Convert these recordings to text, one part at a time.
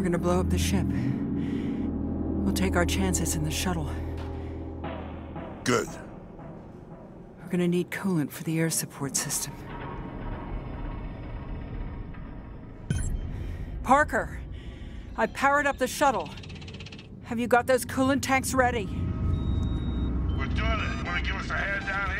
We're gonna blow up the ship. We'll take our chances in the shuttle. Good. We're gonna need coolant for the air support system. Parker! I powered up the shuttle. Have you got those coolant tanks ready? We're doing it. You want to give us a hand down here?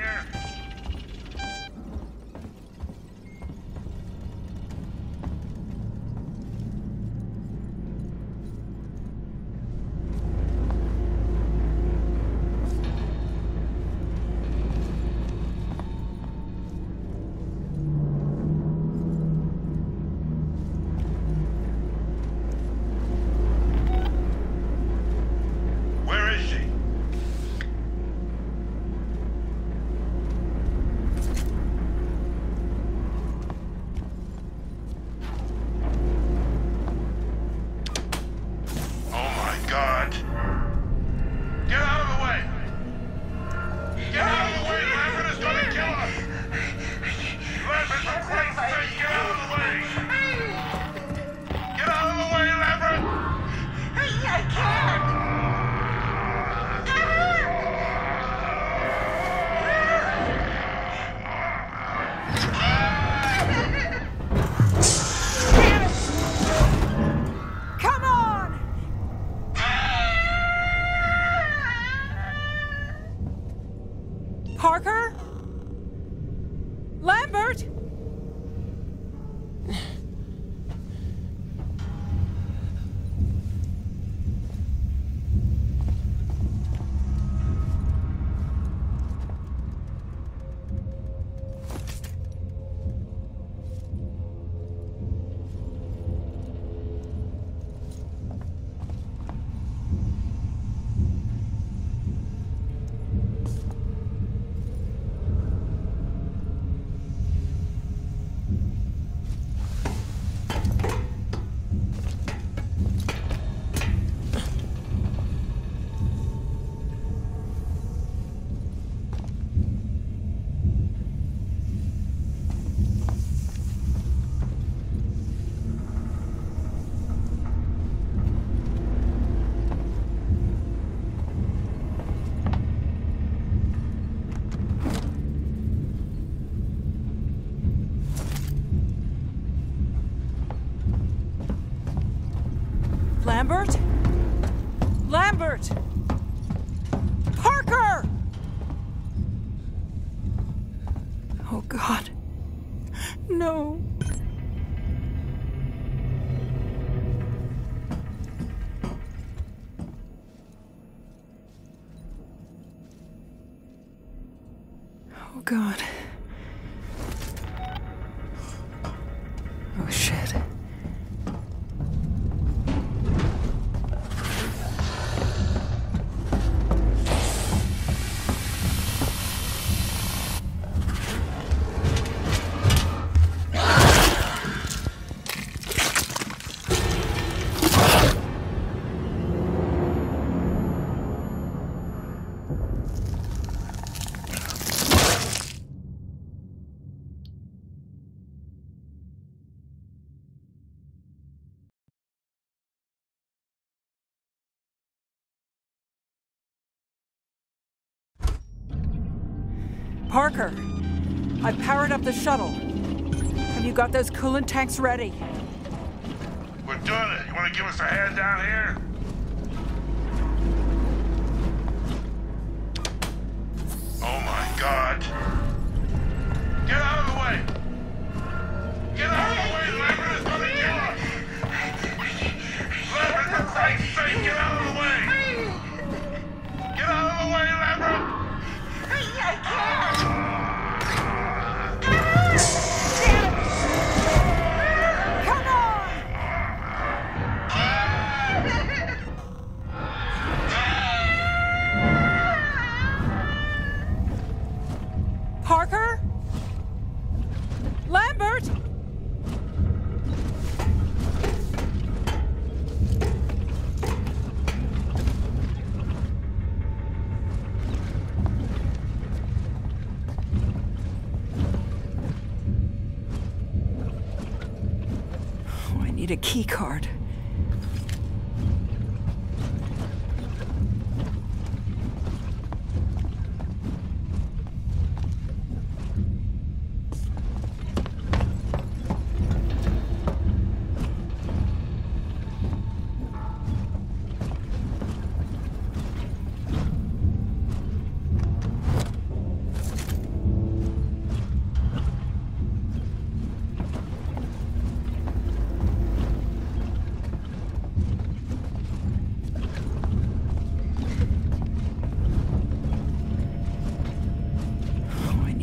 Parker, I've powered up the shuttle. Have you got those coolant tanks ready? We're doing it. You want to give us a hand down here? Oh my god. Get out of the way! Get out of the way! Lambert is gonna kill us! Lambert, for Christ's sake, get out of the way! Get out of the way, Lambert! I can't!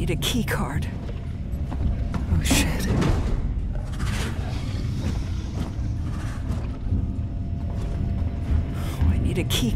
Need a key card. Oh shit. Oh, I need a key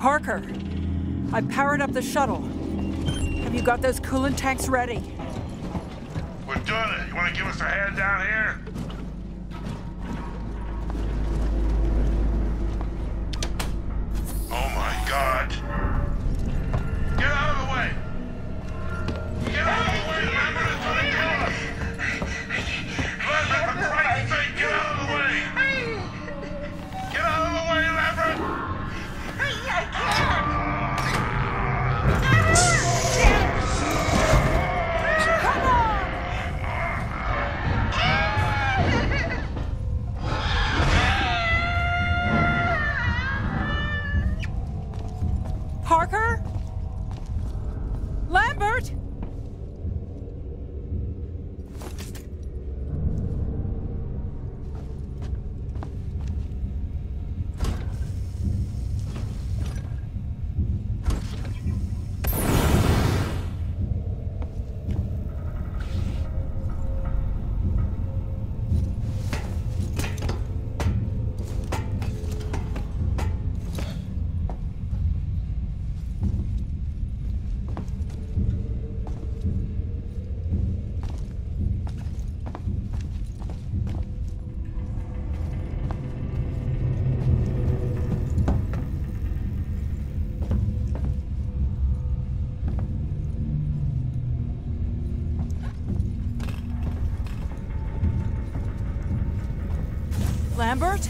Parker, I powered up the shuttle. Have you got those coolant tanks ready? We're doing it. You want to give us a hand down here? Oh my god. Get out of the way! Get out Lambert?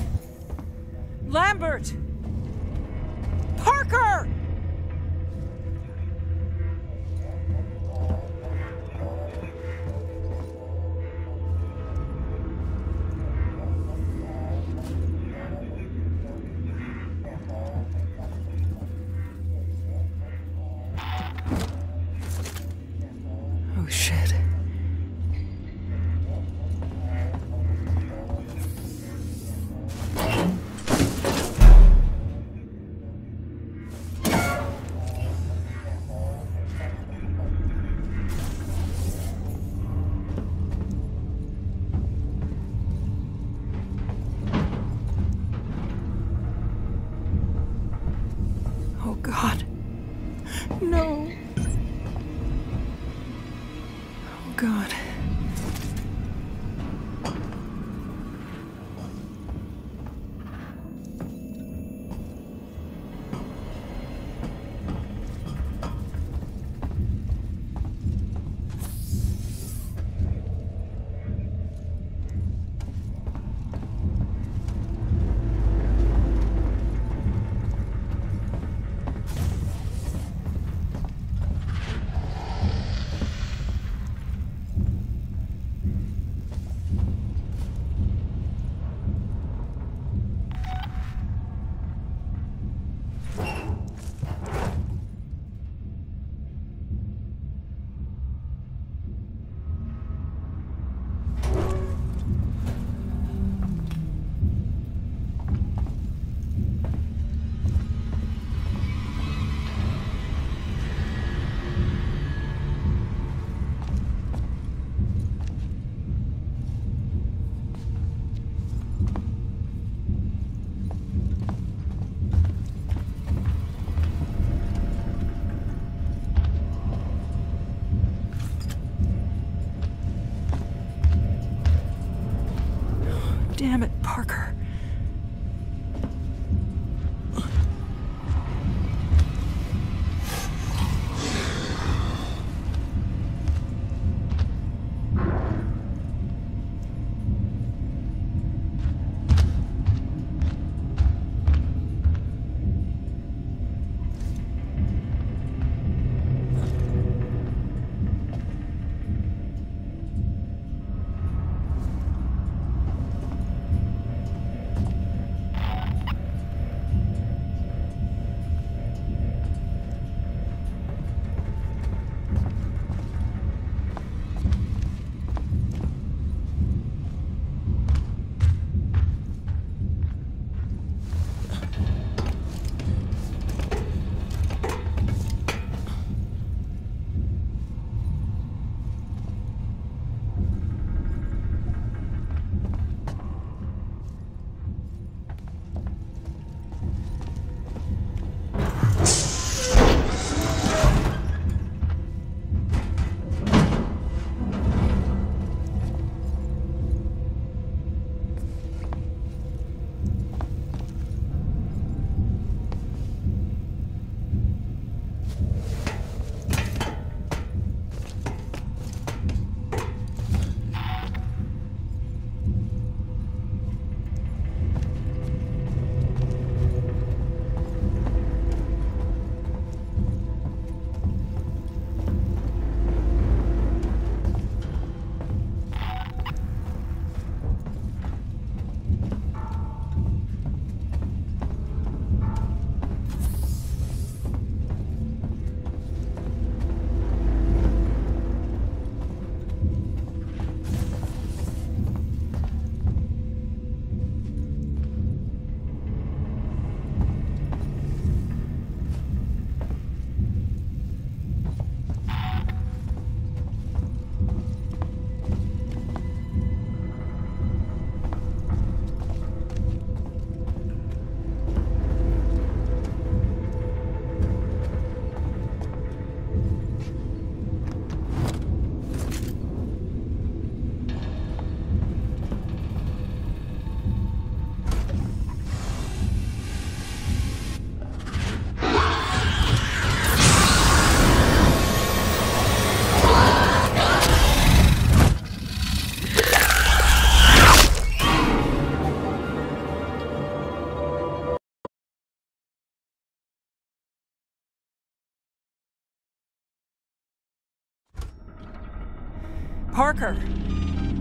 Parker,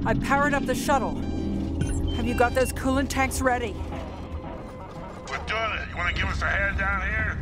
I powered up the shuttle. Have you got those coolant tanks ready? We're doing it. You want to give us a hand down here?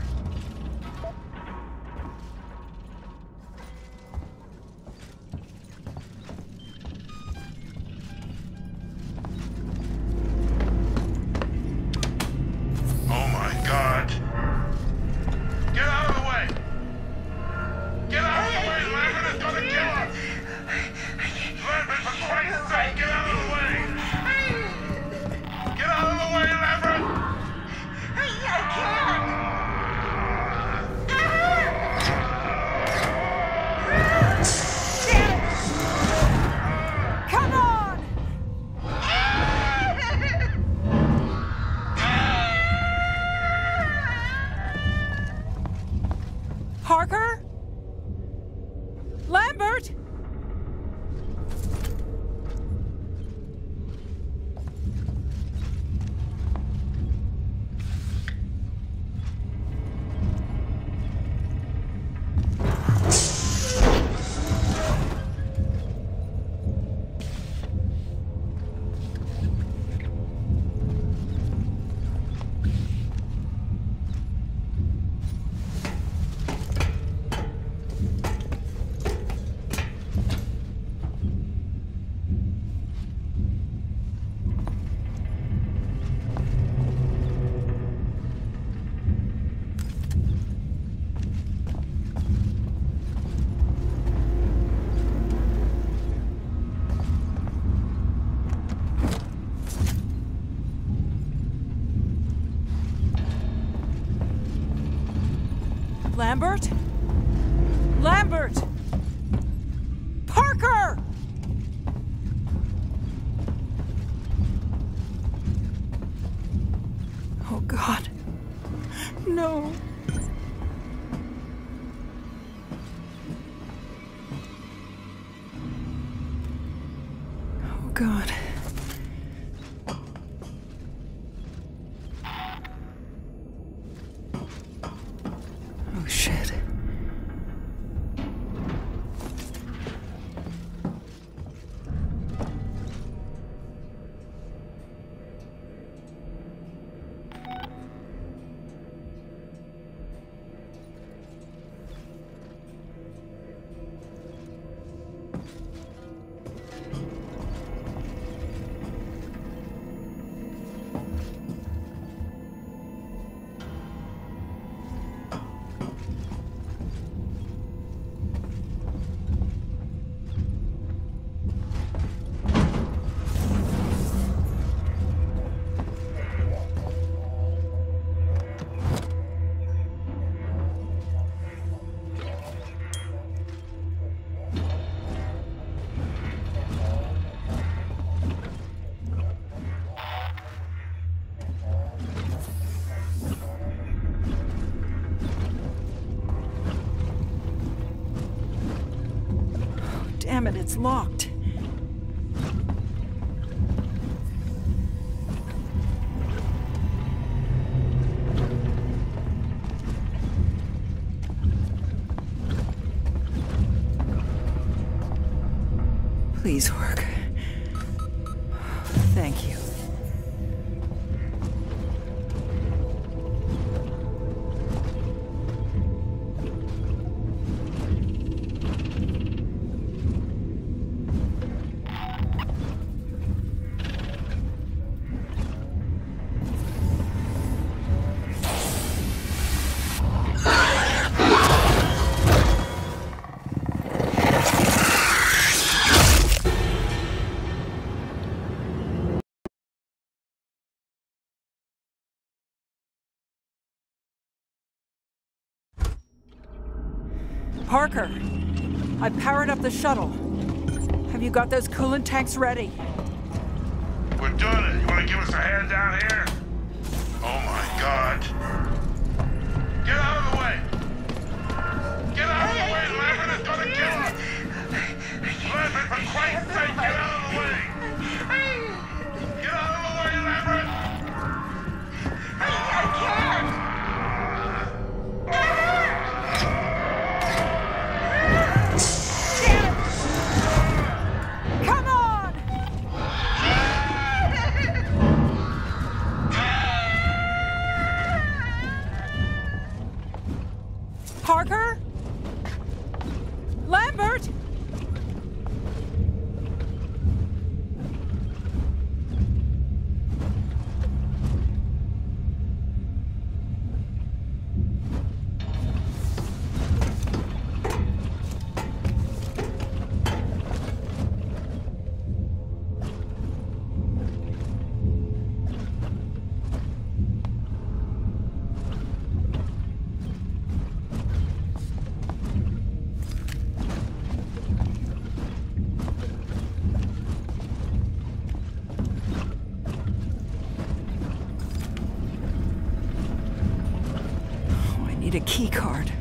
Lambert? Lambert! Parker! Oh, God. No. Oh, God. It, it's locked. Please work. Parker, I powered up the shuttle. Have you got those coolant tanks ready? We're doing it. You want to give us a hand down here? Oh my god. Get out of the way! Get out of the way! Lambert is gonna kill us! Lambert, for Christ's sake, get out a key card.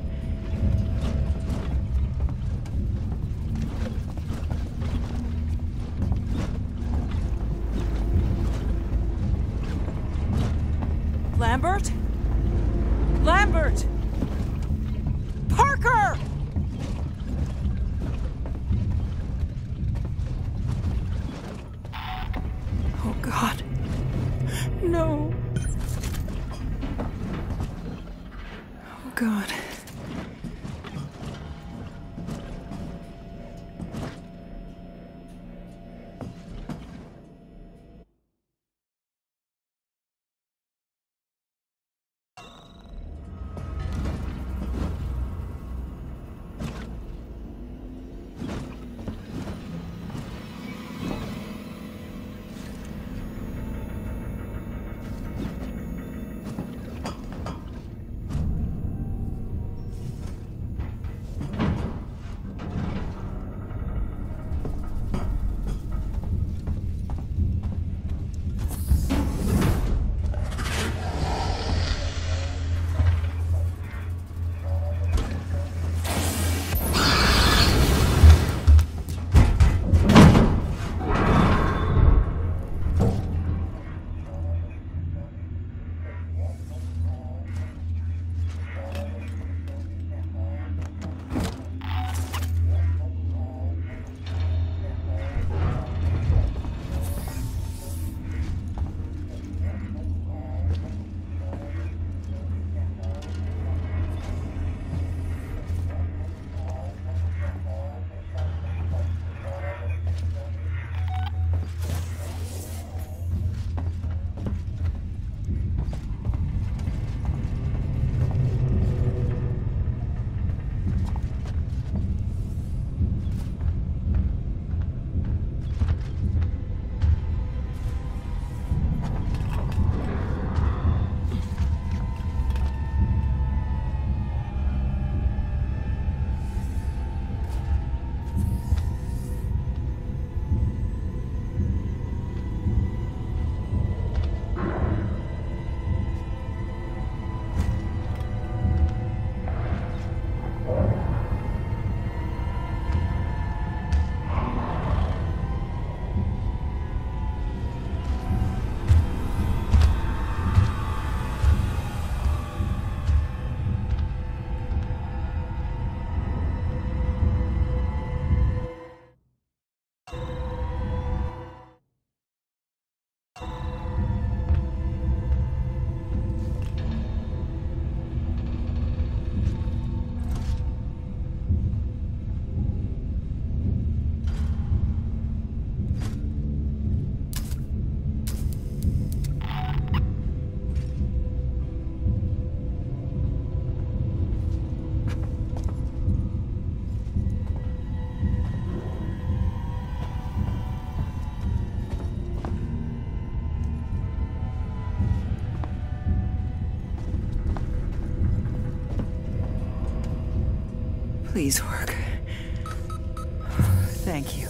God. Please work. Thank you.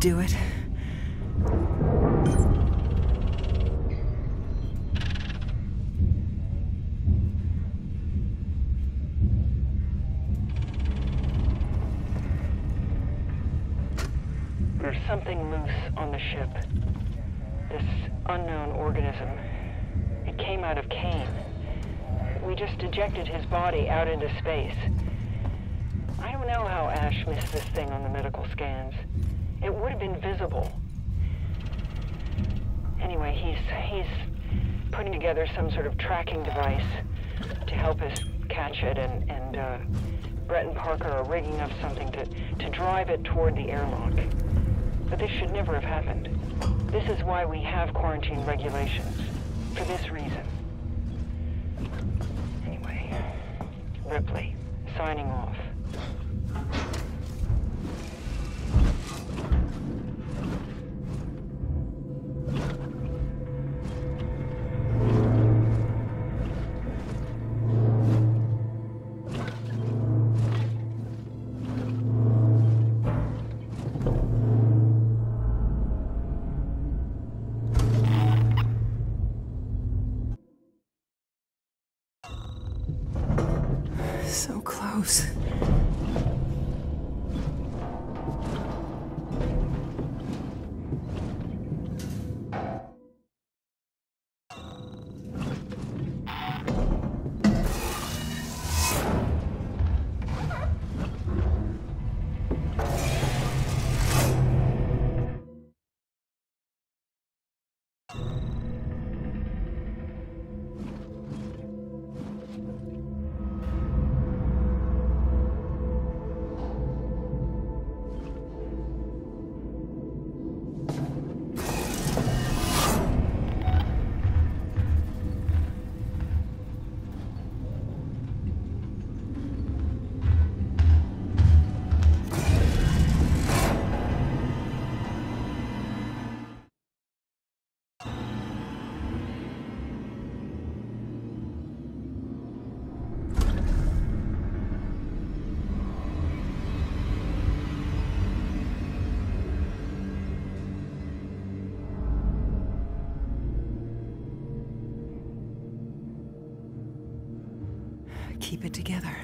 Do it. There's something loose on the ship. This unknown organism. It came out of Kane. We just ejected his body out into space. I don't know how Ash missed this thing on the medical scans. It would have been visible. Anyway, he's he's putting together some sort of tracking device to help us catch it, and and uh, Brett and Parker are rigging up something to to drive it toward the airlock. But this should never have happened. This is why we have quarantine regulations. For this reason. Anyway, Ripley, signing off. So close. Keep it together.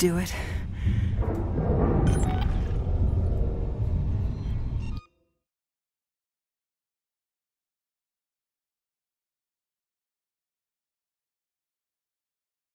Do it.